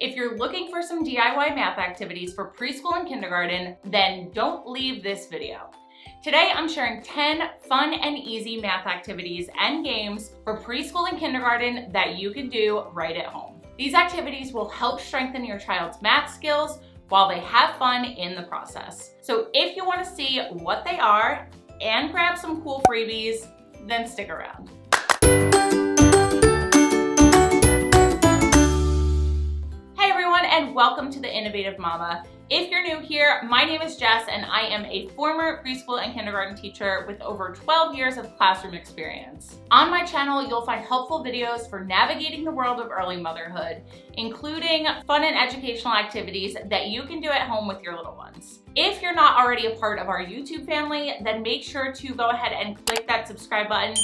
If you're looking for some DIY math activities for preschool and kindergarten, then don't leave this video. Today, I'm sharing 10 fun and easy math activities and games for preschool and kindergarten that you can do right at home. These activities will help strengthen your child's math skills while they have fun in the process. So if you wanna see what they are and grab some cool freebies, then stick around. And welcome to the Innovative Mama. If you're new here, my name is Jess and I am a former preschool and kindergarten teacher with over 12 years of classroom experience. On my channel, you'll find helpful videos for navigating the world of early motherhood, including fun and educational activities that you can do at home with your little ones. If you're not already a part of our YouTube family, then make sure to go ahead and click that subscribe button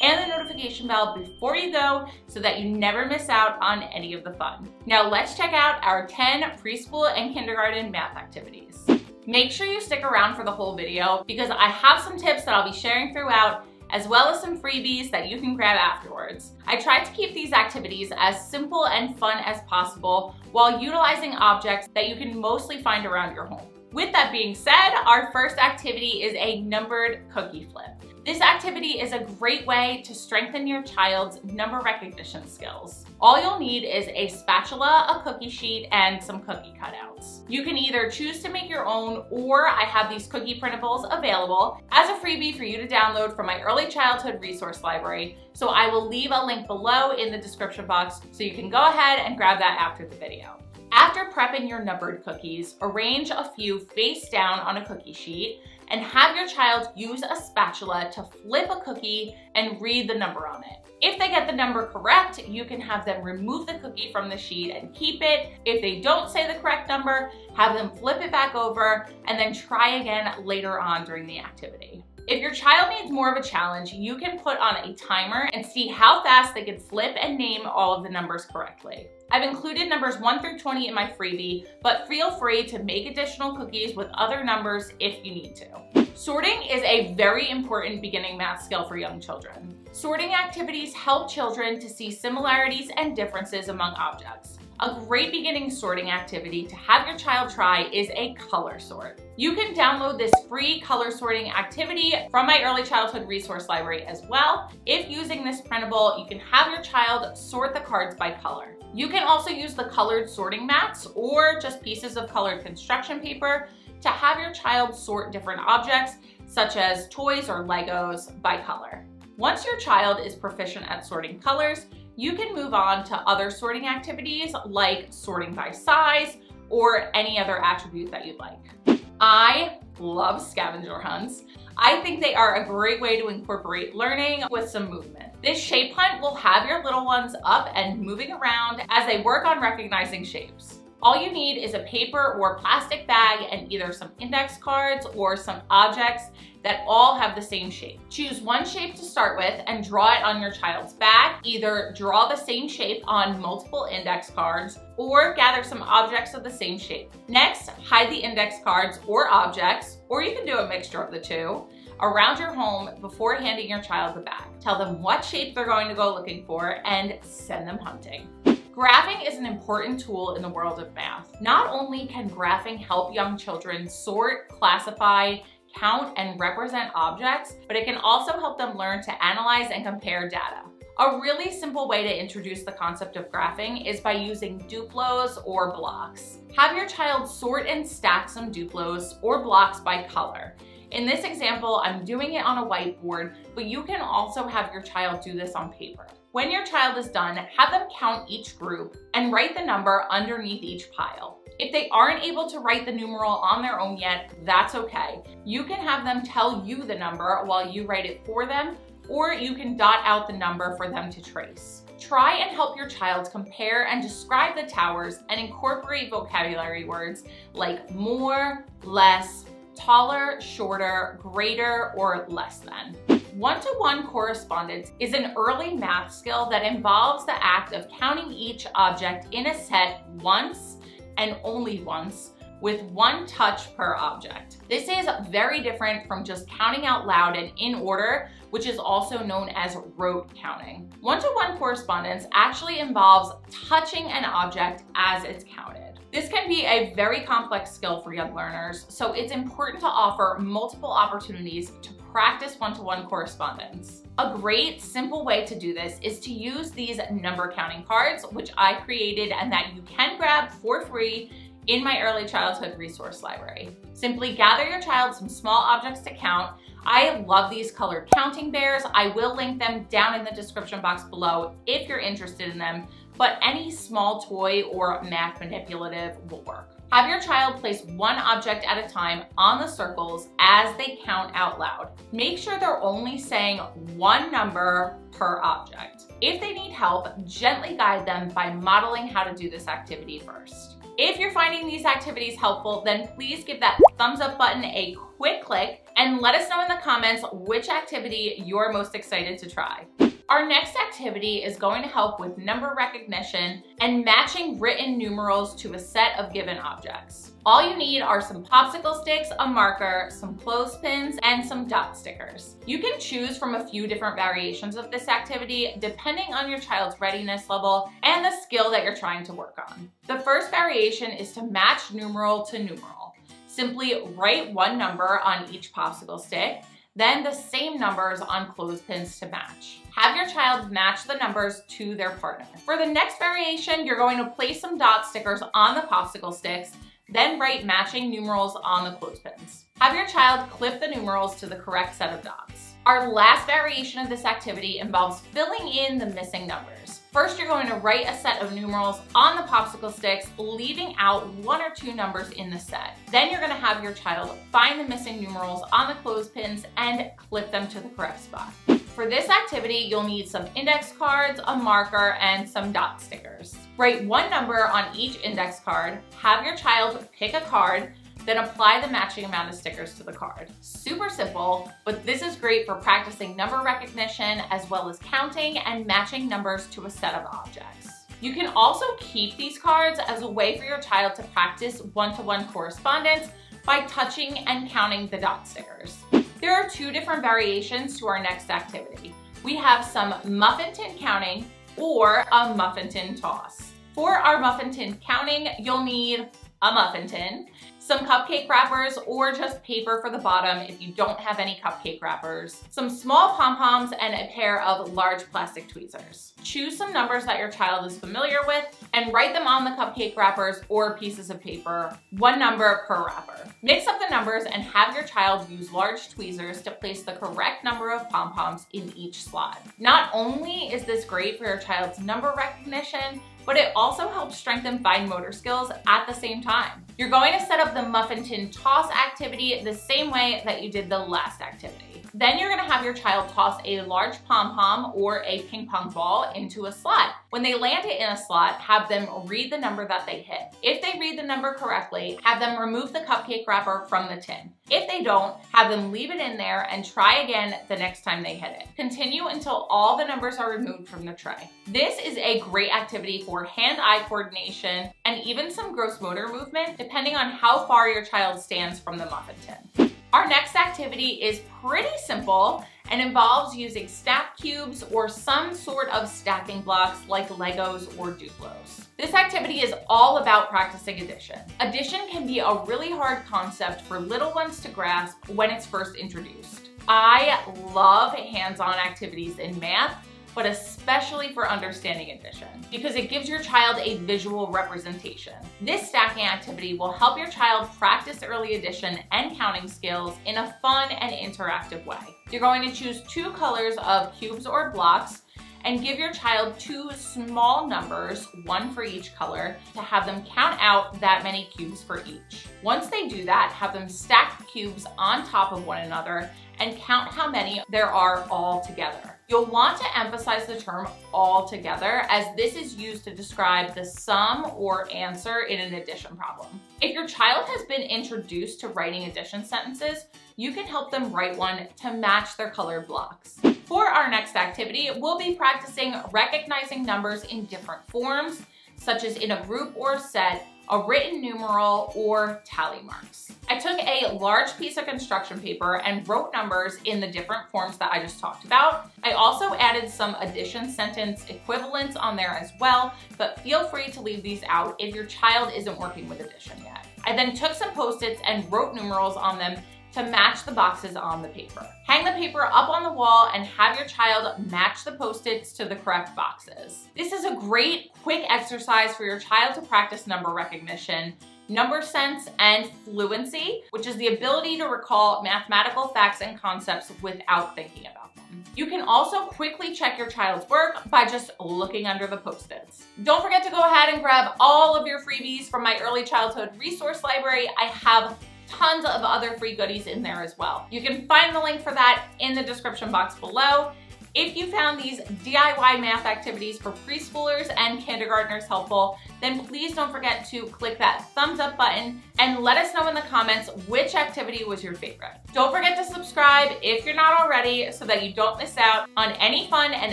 and the notification bell before you go so that you never miss out on any of the fun. Now let's check out our 10 preschool and kindergarten math activities. Make sure you stick around for the whole video because I have some tips that I'll be sharing throughout as well as some freebies that you can grab afterwards. I tried to keep these activities as simple and fun as possible while utilizing objects that you can mostly find around your home. With that being said, our first activity is a numbered cookie flip. This activity is a great way to strengthen your child's number recognition skills. All you'll need is a spatula, a cookie sheet, and some cookie cutouts. You can either choose to make your own or I have these cookie printables available as a freebie for you to download from my early childhood resource library. So I will leave a link below in the description box so you can go ahead and grab that after the video. After prepping your numbered cookies, arrange a few face down on a cookie sheet and have your child use a spatula to flip a cookie and read the number on it. If they get the number correct, you can have them remove the cookie from the sheet and keep it. If they don't say the correct number, have them flip it back over and then try again later on during the activity. If your child needs more of a challenge, you can put on a timer and see how fast they can flip and name all of the numbers correctly. I've included numbers 1 through 20 in my freebie, but feel free to make additional cookies with other numbers if you need to. Sorting is a very important beginning math skill for young children. Sorting activities help children to see similarities and differences among objects. A great beginning sorting activity to have your child try is a color sort. You can download this free color sorting activity from my early childhood resource library as well. If using this printable, you can have your child sort the cards by color. You can also use the colored sorting mats or just pieces of colored construction paper to have your child sort different objects such as toys or Legos by color. Once your child is proficient at sorting colors, you can move on to other sorting activities like sorting by size or any other attribute that you'd like. I love scavenger hunts. I think they are a great way to incorporate learning with some movement. This shape hunt will have your little ones up and moving around as they work on recognizing shapes. All you need is a paper or plastic bag and either some index cards or some objects that all have the same shape. Choose one shape to start with and draw it on your child's back. Either draw the same shape on multiple index cards or gather some objects of the same shape. Next, hide the index cards or objects, or you can do a mixture of the two, around your home before handing your child the bag. Tell them what shape they're going to go looking for and send them hunting. Graphing is an important tool in the world of math. Not only can graphing help young children sort, classify, count, and represent objects, but it can also help them learn to analyze and compare data. A really simple way to introduce the concept of graphing is by using Duplos or blocks. Have your child sort and stack some Duplos or blocks by color. In this example, I'm doing it on a whiteboard, but you can also have your child do this on paper. When your child is done, have them count each group and write the number underneath each pile. If they aren't able to write the numeral on their own yet, that's okay. You can have them tell you the number while you write it for them, or you can dot out the number for them to trace. Try and help your child compare and describe the towers and incorporate vocabulary words like more, less, taller, shorter, greater, or less than. One-to-one -one correspondence is an early math skill that involves the act of counting each object in a set once and only once with one touch per object. This is very different from just counting out loud and in order which is also known as rote counting. One-to-one -one correspondence actually involves touching an object as it's counted. This can be a very complex skill for young learners, so it's important to offer multiple opportunities to practice one-to-one -one correspondence. A great, simple way to do this is to use these number counting cards, which I created and that you can grab for free in my early childhood resource library. Simply gather your child some small objects to count. I love these colored counting bears. I will link them down in the description box below if you're interested in them, but any small toy or math manipulative will work. Have your child place one object at a time on the circles as they count out loud. Make sure they're only saying one number per object. If they need help, gently guide them by modeling how to do this activity first. If you're finding these activities helpful, then please give that thumbs up button a quick click and let us know in the comments which activity you're most excited to try. Our next activity is going to help with number recognition and matching written numerals to a set of given objects. All you need are some popsicle sticks, a marker, some clothespins, and some dot stickers. You can choose from a few different variations of this activity depending on your child's readiness level and the skill that you're trying to work on. The first variation is to match numeral to numeral. Simply write one number on each popsicle stick, then the same numbers on clothespins to match. Have your child match the numbers to their partner. For the next variation, you're going to place some dot stickers on the popsicle sticks, then write matching numerals on the clothespins. Have your child clip the numerals to the correct set of dots. Our last variation of this activity involves filling in the missing numbers. First, you're going to write a set of numerals on the popsicle sticks, leaving out one or two numbers in the set. Then you're gonna have your child find the missing numerals on the clothespins and clip them to the correct spot. For this activity, you'll need some index cards, a marker, and some dot stickers. Write one number on each index card, have your child pick a card, then apply the matching amount of stickers to the card. Super simple, but this is great for practicing number recognition as well as counting and matching numbers to a set of objects. You can also keep these cards as a way for your child to practice one-to-one -one correspondence by touching and counting the dot stickers. There are two different variations to our next activity. We have some muffin tin counting or a muffin tin toss. For our muffin tin counting, you'll need a muffin tin, some cupcake wrappers or just paper for the bottom if you don't have any cupcake wrappers, some small pom-poms, and a pair of large plastic tweezers. Choose some numbers that your child is familiar with and write them on the cupcake wrappers or pieces of paper, one number per wrapper. Mix up the numbers and have your child use large tweezers to place the correct number of pom-poms in each slot. Not only is this great for your child's number recognition, but it also helps strengthen fine motor skills at the same time. You're going to set up the muffin tin toss activity the same way that you did the last activity. Then you're gonna have your child toss a large pom-pom or a ping pong ball into a slot. When they land it in a slot, have them read the number that they hit. If they read the number correctly, have them remove the cupcake wrapper from the tin. If they don't, have them leave it in there and try again the next time they hit it. Continue until all the numbers are removed from the tray. This is a great activity for hand-eye coordination and even some gross motor movement, depending on how far your child stands from the muffin tin. Our next activity is pretty simple and involves using stack cubes or some sort of stacking blocks like Legos or Duplos. This activity is all about practicing addition. Addition can be a really hard concept for little ones to grasp when it's first introduced. I love hands-on activities in math but especially for understanding addition because it gives your child a visual representation. This stacking activity will help your child practice early addition and counting skills in a fun and interactive way. You're going to choose two colors of cubes or blocks and give your child two small numbers, one for each color, to have them count out that many cubes for each. Once they do that, have them stack the cubes on top of one another and count how many there are all together. You'll want to emphasize the term all together as this is used to describe the sum or answer in an addition problem. If your child has been introduced to writing addition sentences, you can help them write one to match their colored blocks. For our next activity, we'll be practicing recognizing numbers in different forms, such as in a group or set, a written numeral, or tally marks. I took a large piece of construction paper and wrote numbers in the different forms that I just talked about. I also added some addition sentence equivalents on there as well, but feel free to leave these out if your child isn't working with addition yet. I then took some post-its and wrote numerals on them to match the boxes on the paper. Hang the paper up on the wall and have your child match the post-its to the correct boxes. This is a great quick exercise for your child to practice number recognition number sense, and fluency, which is the ability to recall mathematical facts and concepts without thinking about them. You can also quickly check your child's work by just looking under the post-its. Don't forget to go ahead and grab all of your freebies from my early childhood resource library. I have tons of other free goodies in there as well. You can find the link for that in the description box below. If you found these DIY math activities for preschoolers and kindergartners helpful, then please don't forget to click that thumbs up button and let us know in the comments which activity was your favorite. Don't forget to subscribe if you're not already so that you don't miss out on any fun and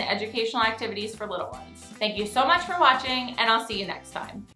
educational activities for little ones. Thank you so much for watching and I'll see you next time.